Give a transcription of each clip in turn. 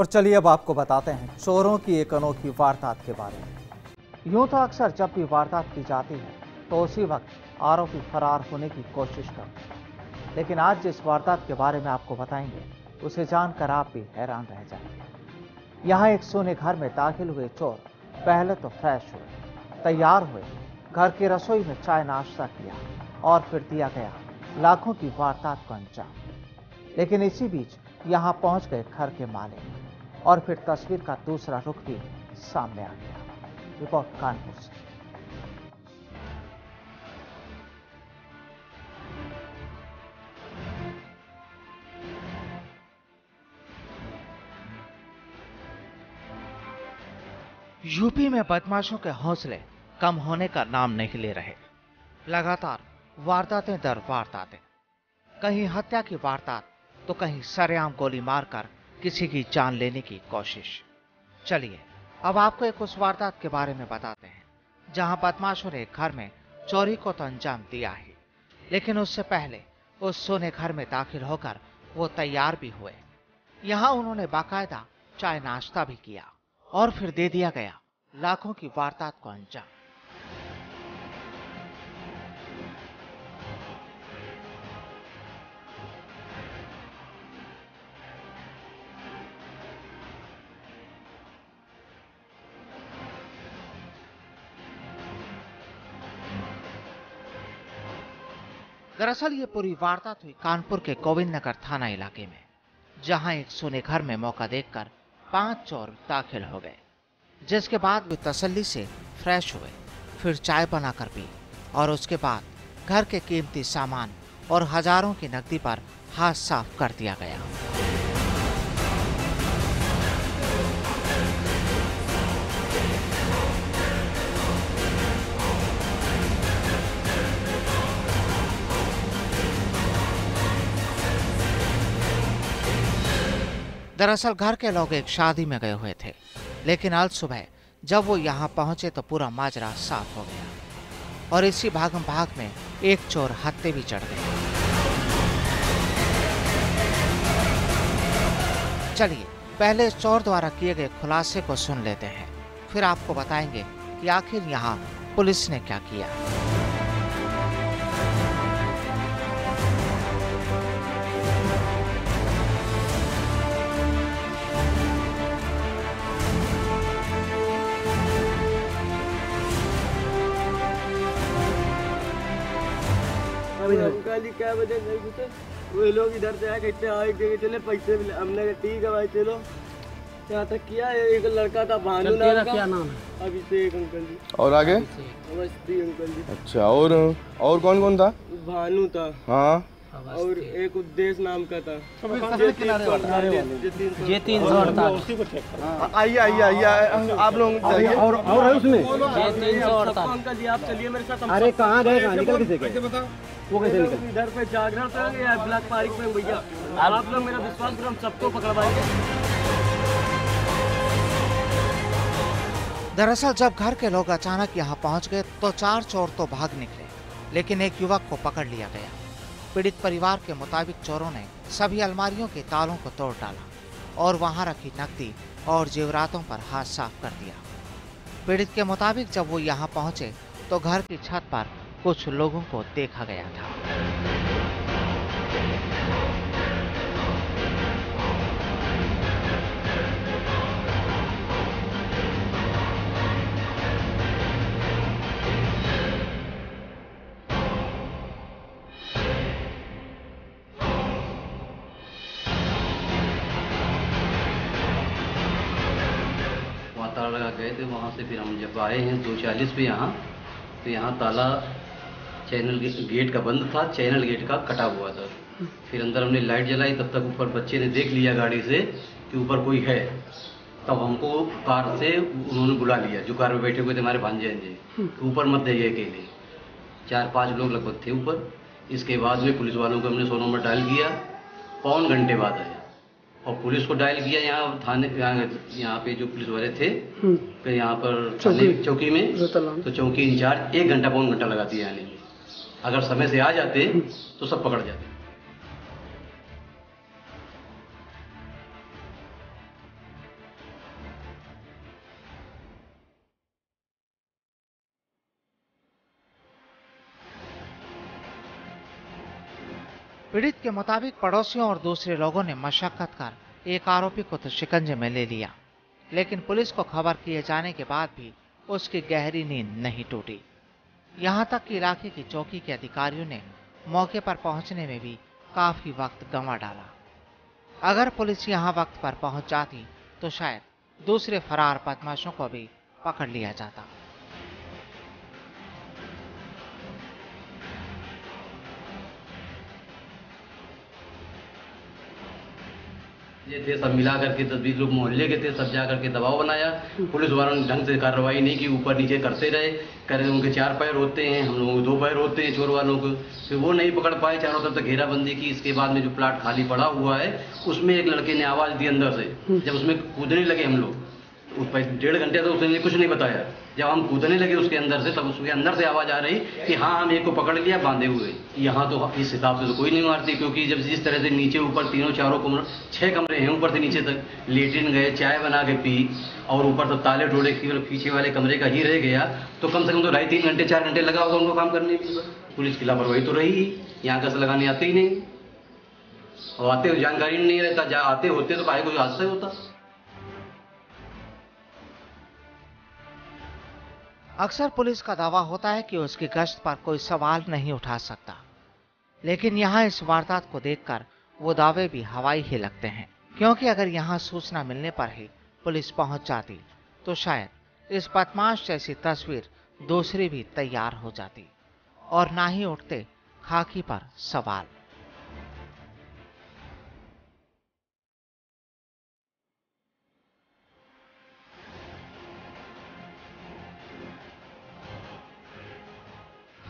और चलिए अब आपको बताते हैं चोरों की एक अनोखी वारदात के बारे में। यूँ तो अक्सर जब भी वारदात की जाती है तो उसी वक्त आरोपी फरार होने की कोशिश करते हैं। लेकिन आज जिस वारदात के बारे में आपको बताएँगे, उसे जानकर आप भी हैरान रह जाएँगे। यहाँ एक सोने घर में दाखिल हुए चोर पहले तो फ्रेश हुए, तैयार हुए, घर की रसोई में चाय नाश्ता किया और फिर दिया गया लाखों की वारदात को अंजाम। लेकिन इसी बीच यहाँ पहुँच गए घर के मालिक। और फिर तस्वीर का दूसरा रुख भी सामने आ गया। रिपोर्ट कानपुर से। यूपी में बदमाशों के हौसले कम होने का नाम नहीं ले रहे। लगातार वारदातें दर वारदातें। कहीं हत्या की वारदात तो कहीं सरेआम गोली मारकर किसी की जान लेने की कोशिश। चलिए, अब आपको एक उस वारदात के बारे में बताते हैं, जहाँ बदमाशों ने घर में चोरी को तो अंजाम दिया है, लेकिन उससे पहले उस सोने घर में दाखिल होकर वो तैयार भी हुए। यहाँ उन्होंने बाकायदा चाय नाश्ता भी किया और फिर दे दिया गया लाखों की वारदात को अंजाम। दरअसल ये पूरी वारदात हुई कानपुर के गोविंद नगर थाना इलाके में जहाँ एक सोने घर में मौका देखकर पाँच चोर दाखिल हो गए, जिसके बाद वे तसल्ली से फ्रेश हुए, फिर चाय बनाकर पी, और उसके बाद घर के कीमती सामान और हज़ारों की नकदी पर हाथ साफ़ कर दिया गया। दरअसल घर के लोग एक शादी में गए हुए थे, लेकिन आज सुबह जब वो यहाँ पहुँचे तो पूरा माजरा साफ़ हो गया। और इसी भागम भाग में एक चोर हत्ते भी चढ़ गए चलिए, पहले चोर द्वारा किए गए खुलासे को सुन लेते हैं। फिर आपको बताएँगे कि आखिर यहाँ पुलिस ने क्या किया। अंकल जी क्या वजह नहीं घुसे वही लोग इधर से आए कहते चले पैसे मिले। हमने कहा ठीक है भाई चलो। यहाँ तक किया एक लड़का था भानु नाम का। क्या नाम है? अभिषेक अंकल जी। और आगे? नमस्ते अंकल जी। अच्छा और और कौन कौन था? भानु था। हाँ। और एक उद्देश्य नाम का था। ये तीन आइए आइए आइए आप लोग और और है उसमें? अंकल जी आप चलिए मेरे साथ अरे कहाँ गए? निकल किसे वो कैसे निकल? इधर पे जागरण पे या ब्लैक पार्क पे भैया। आप लोग मेरा विश्वास करो हम सबको पकड़वाएँगे। दरअसल जब घर के लोग अचानक यहाँ पहुँच गए तो चार चोर तो भाग निकले लेकिन एक युवक को पकड़ लिया गया। पीड़ित परिवार के मुताबिक चोरों ने सभी अलमारियों के तालों को तोड़ डाला और वहाँ रखी नकदी और जेवरातों पर हाथ साफ़ कर दिया। पीड़ित के मुताबिक जब वो यहाँ पहुँचे तो घर की छत पर कुछ लोगों को देखा गया था। ताला लगा गए थे, वहाँ से फिर हम जब आए हैं, दो चालीस पे यहाँ तो यहाँ ताला चैनल गेट का बंद था चैनल गेट का कटा हुआ था। फिर अंदर हमने लाइट जलाई तब तक ऊपर बच्चे ने देख लिया गाड़ी से कि ऊपर कोई है। तब हमको कार से उन्होंने बुला लिया जो कार में बैठे हुए थे हमारे भांजे जी। कि ऊपर मत जाइए अकेले। चार पाँच लोग लगभग थे ऊपर। इसके बाद में पुलिस वालों को हमने सौ नंबर डायल किया। पौन घंटे बाद आया। और पुलिस को डायल किया यहाँ थाने यहाँ पे जो पुलिस वाले थे फिर यहाँ पर थाने चौकी में तो चौकी इंचार्ज एक घंटा पौन घंटा लगाती है आने में अगर समय से आ जाते तो सब पकड़ जाते। पीड़ित के मुताबिक पड़ोसियों और दूसरे लोगों ने मशक्कत कर एक आरोपी को तो शिकंजे में ले लिया, लेकिन पुलिस को खबर किए जाने के बाद भी उसकी गहरी नींद नहीं टूटी। यहाँ तक कि इलाके की चौकी के अधिकारियों ने मौके पर पहुँचने में भी काफ़ी वक्त गंवा डाला। अगर पुलिस यहाँ वक्त पर पहुँच जाती तो शायद दूसरे फरार बदमाशों को भी पकड़ लिया जाता। ये थे, सब मिला करके बीस लोग मोहल्ले के थे, सब जा करके दबाव बनाया। पुलिस वालों ने ढंग से कार्रवाई नहीं की, ऊपर नीचे करते रहे करे उनके चार पैर होते हैं, हम लोगों के दो पैर होते हैं, चोर वालों को। फिर वो नहीं पकड़ पाए, चारों तरफ़ तक घेराबंदी की। इसके बाद में जो प्लाट खाली पड़ा हुआ है, उसमें एक लड़के ने आवाज़ दी अंदर से, जब उसमें कूदने लगे हम लोग उस पर डेढ़ घंटे तो उसने कुछ नहीं बताया। जब हम कूदने लगे उसके अंदर से, तब उसके अंदर से आवाज़ आ रही कि हाँ हम एक को पकड़ लिया, बांधे हुए। यहाँ तो इस हिसाब से तो कोई नहीं मारती, क्योंकि जब जिस तरह से नीचे ऊपर तीनों चारों कमरे, छह कमरे हैं, ऊपर से नीचे तक लेटिन गए, चाय बना के पी, और ऊपर तो ताले टोड़े केवल पीछे वाले कमरे का ही रह गया तो कम से कम तो ढाई तीन घंटे, चार घंटे लगा होगा उनको काम करने में पुलिस की लापरवाही तो रही ही, यहाँ का लगाने आते ही नहीं। और आते जानकारी नहीं रहता जा आते होते तो भाई कोई हादसा होता। अक्सर पुलिस का दावा होता है कि उसकी गश्त पर कोई सवाल नहीं उठा सकता। लेकिन यहाँ इस वारदात को देखकर वो दावे भी हवाई ही लगते हैं। क्योंकि अगर यहाँ सूचना मिलने पर ही पुलिस पहुँच जाती तो शायद इस बदमाश जैसी तस्वीर दूसरी भी तैयार हो जाती, और ना ही उठते खाकी पर सवाल।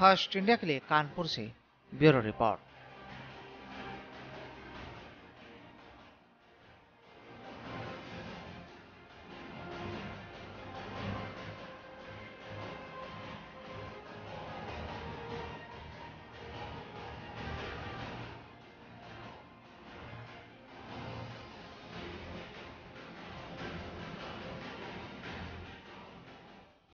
फ़र्स्ट इंडिया के लिए कानपुर से ब्यूरो रिपोर्ट।